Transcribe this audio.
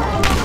Whoa!